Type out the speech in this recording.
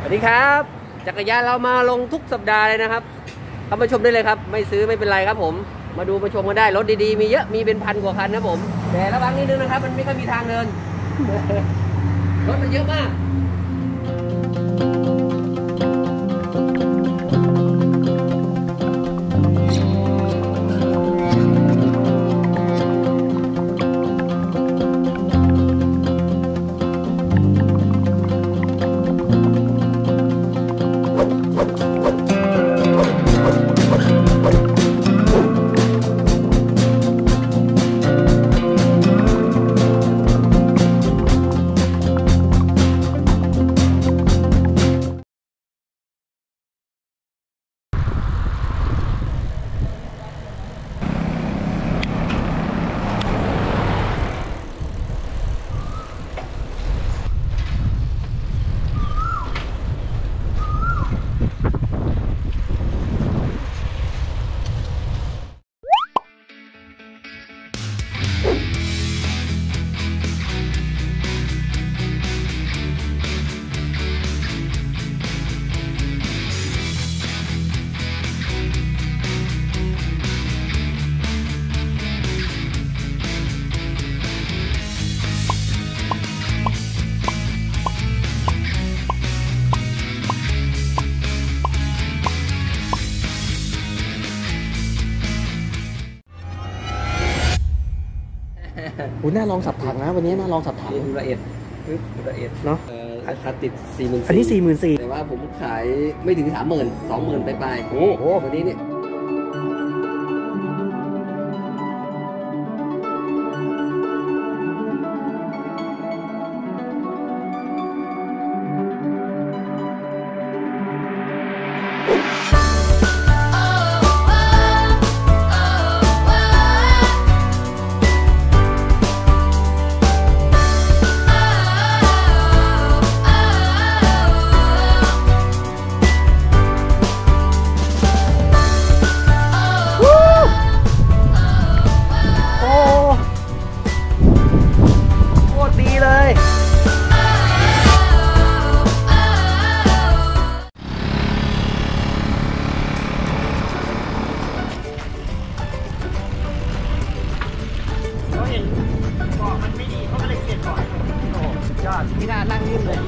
สวัสดีครับ จักรยานเรามาลงทุกสัปดาห์เลยนะครับเข้ามาชมได้เลยครับ ไม่ซื้อไม่เป็นไรครับผม มาดูมาชมกันได้รถดีๆ มีเยอะมีเป็นพันกว่าคันนะผม แต่ระวังนิดนึงนะครับ มันไม่ค่อยมีทางเดิน รถมันเยอะมาก โอ้น่าลองสับถังนะ วันนี้น่าลองสับถังนี่ละเอียดปึ๊บละเอียดเนาะเอ่อราคาติด4ี่หมื่นอันนี้สี่หมื่นสี่แต่ว่าผมขายไม่ถึงสามหมื่นสองหมื่นไปปลายๆโอ้โหตัวนี้เนี่ย เขาเห็นเกมันไม่ดีเขาก็เลยเกลียดเกาะใโอ้โหสุดยอดไม่น่านั่งยิ้มเลย